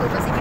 pues recibir